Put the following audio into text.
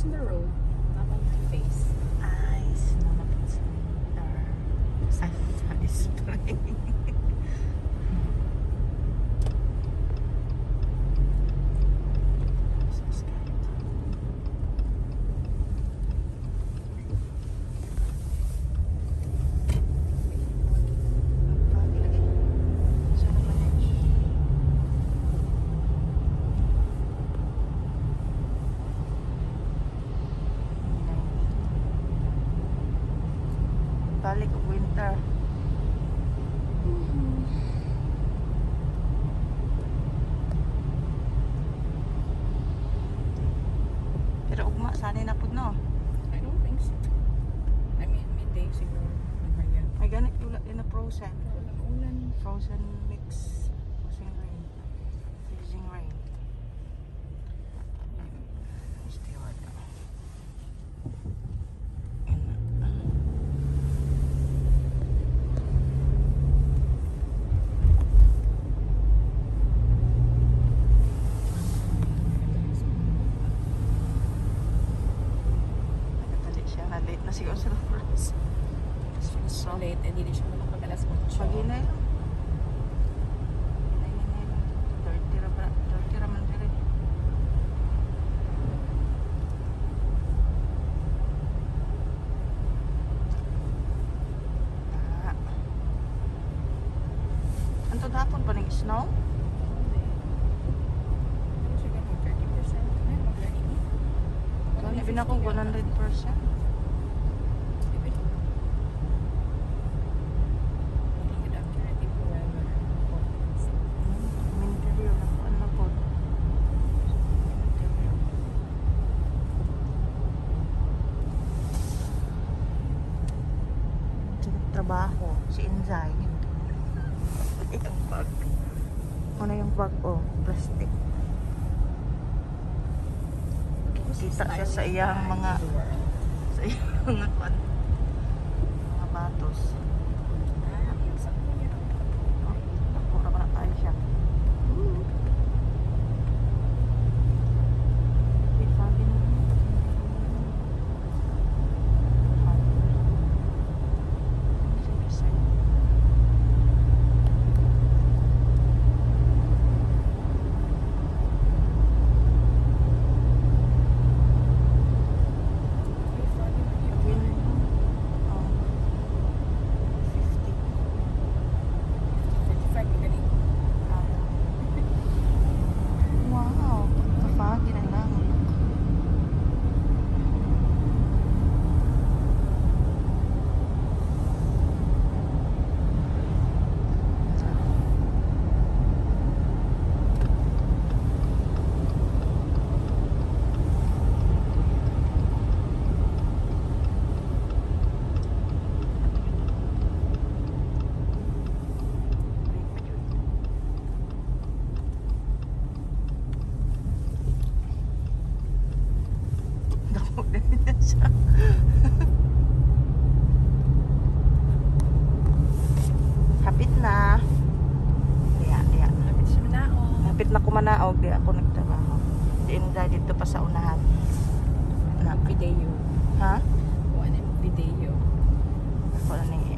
ice in the road, not on my face. Ice na napit sa winter. Sa sa spring. Sa Balik og winter. Pero ugma sanay na pud no. I don't think so. I mean, midday siguro. Ay ganit wala din na frozen. Ulan. Frozen mix. Freezing rain. Freezing rain. Steward. Nagkatali siya. Na-late na siguro sa first. So late, eh, siya makapag alas 8. Pag-inay lang. Inay-inay lang. Dirty ra ba? Dirty ra man diri. Ah. Anto hapon pa ning snow? Ano siya ganun? 30%? Ay, mag-30. Kani binako 100%. Minteryo na po ano po. Minteryo. Sa trabaho, si Inzay. yung bag. Ano yung bag? Oh, plastic. Kita siya sa iyang mga sa iyang. Mga batos. Oh, Nakura pa na tayo siya. Ooh. Wait, sabi na. Sige, sige. Yun. Oh. 50. Wow, kapagi na lang. Din niya siya. Hapit na. Diya, diya. Hapit na kumanaog. Di ako nagtrabaho. Di na dito pa sa unahan. Na, Video. ha? Ano yung video. Ako na nang